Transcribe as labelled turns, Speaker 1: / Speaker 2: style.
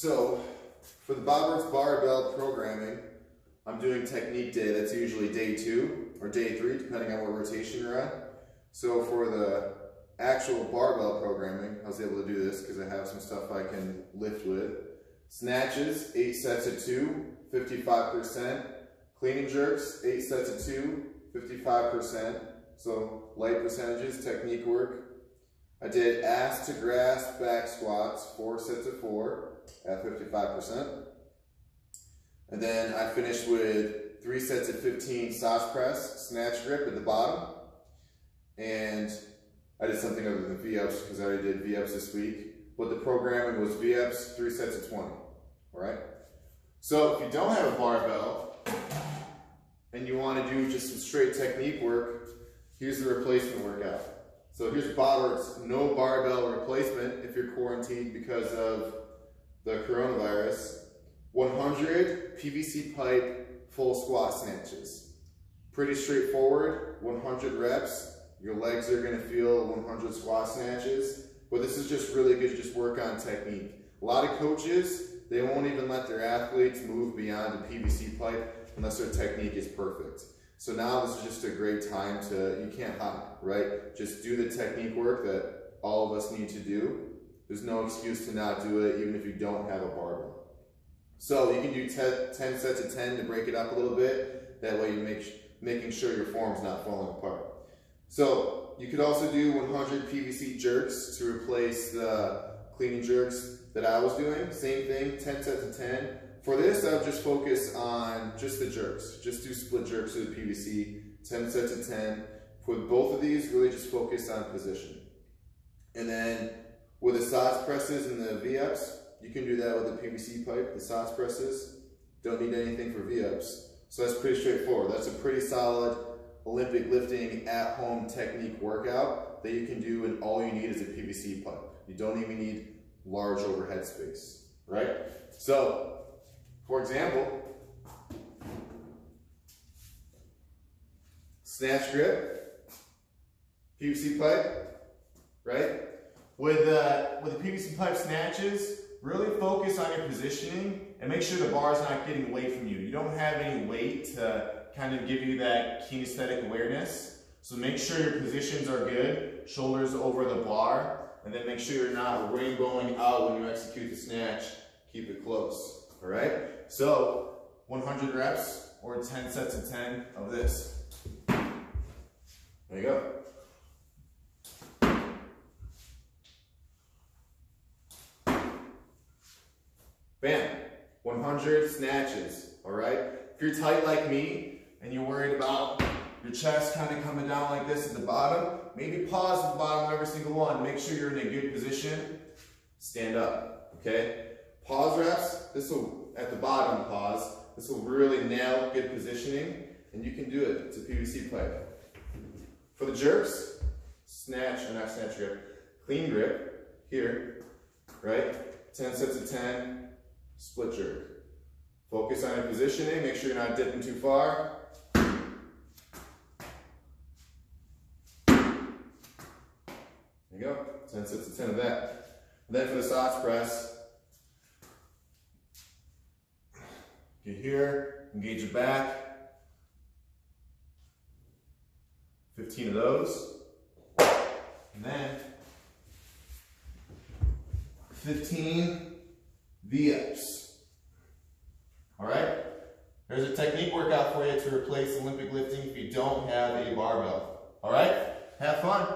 Speaker 1: So, for the Bob barbell programming, I'm doing technique day. That's usually day two or day three, depending on what rotation you're on. So for the actual barbell programming, I was able to do this because I have some stuff I can lift with. Snatches, eight sets of two, 55%. Clean and jerks, eight sets of two, 55%. So light percentages, technique work. I did ass to grass back squats, four sets of four at 55%. And then I finished with three sets of 15 Sots press, snatch grip at the bottom. And I did something other than V-ups because I already did V-ups this week. But the programming was V-ups, three sets of 20, all right? So if you don't have a barbell and you want to do just some straight technique work, here's the replacement workout. So here's Bobert's no barbell replacement if you're quarantined because of the coronavirus. 100 PVC pipe full squat snatches. Pretty straightforward, 100 reps. Your legs are gonna feel 100 squat snatches, but this is just really good to just work on technique. A lot of coaches, they won't even let their athletes move beyond the PVC pipe unless their technique is perfect. So now this is just a great time to, you can't hide, right? Just do the technique work that all of us need to do. There's no excuse to not do it even if you don't have a barbell. So you can do 10, sets of 10 to break it up a little bit. That way you make making sure your form's not falling apart. So you could also do 100 PVC jerks to replace the clean and jerks that I was doing. Same thing, 10 sets of 10. For this, I would just focus on just the jerks. Just do split jerks with the PVC, 10 sets of 10. For both of these, really just focus on position. And then with the Sots presses and the V-ups, you can do that with the PVC pipe, the Sots presses. Don't need anything for V-ups. So that's pretty straightforward. That's a pretty solid Olympic lifting at-home technique workout that you can do and all you need is a PVC pipe. You don't even need large overhead space, right? So, for example, snatch grip, PVC pipe, right? With, uh, with the PVC pipe snatches, really focus on your positioning and make sure the bar is not getting away from you. You don't have any weight to kind of give you that kinesthetic awareness. So make sure your positions are good, shoulders over the bar, and then make sure you're not rainbowing out when you execute the snatch. Keep it close, all right? So 100 reps or 10 sets of 10 of this. There you go. Bam, 100 snatches, all right? If you're tight like me and you're worried about your chest kind of coming down like this at the bottom, maybe pause at the bottom of every single one. Make sure you're in a good position. Stand up, okay? Pause reps, this will, at the bottom pause, this will really nail good positioning and you can do it. It's a PVC pipe. For the jerks, snatch, or not snatch grip, clean grip, here, right? 10 sets of 10, split jerk. Focus on your positioning, make sure you're not dipping too far. There you go, 10 sets of 10 of that. And then for the Sots press, get here, engage your back. 15 of those. And then 15 V-ups. All right? There's a technique workout for you to replace Olympic lifting if you don't have a barbell. All right? Have fun.